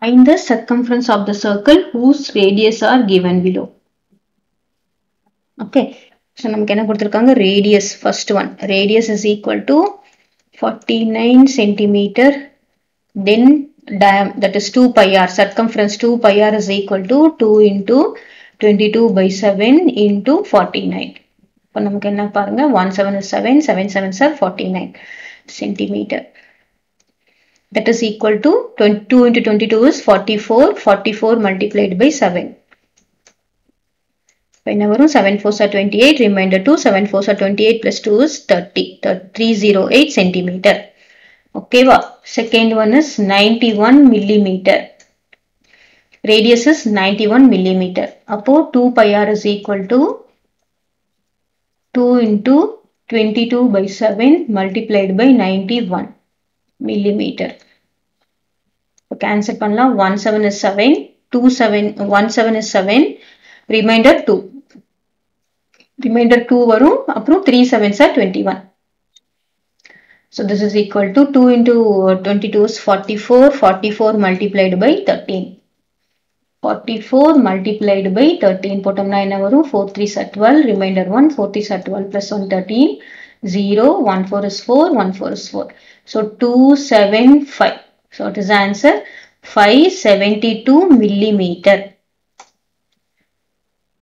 Find the circumference of the circle whose radius are given below. Okay. So, நமக்கு என்ன கொடுத்திருக்காங்க radius first one radius is equal to 49 centimeter then diam that is 2 pi r circumference 2 pi r is equal to 2 into 22 by 7 into 49 இப்போ நமக்கு என்ன பாருங்க 1 7 is 7 7 7 is 49 centimeter that is equal to 22 into 22 is 44 44 multiplied by 7 என்ன வரும் 7 4s are 28 remainder 2 7 4s are 28 plus 2 is 30 308 centimeter ஓகேவா second one is ninety one millimetre radius is 91 millimeter. அப்போ 2 pi r is equal to 2 into 22 by 7 multiplied by 91 millimeter. இப்போ cancel பண்ணலாம் 1 7 is 7, 2 7, 1 7 is 7, remainder 2. Remainder 2 வரும், அப்புறம் 3 7s are 21. So this is equal to 2 into 22 is 44, 44 multiplied by 13. 44 multiplied by 13 போட்டோம்னா என்ன வரும் 4 3 are 12 remainder 1 4 3 are 12 plus 1 13 0 1 4 is 4 1 4 is 4 so 275 so it is answer. 572 millimeter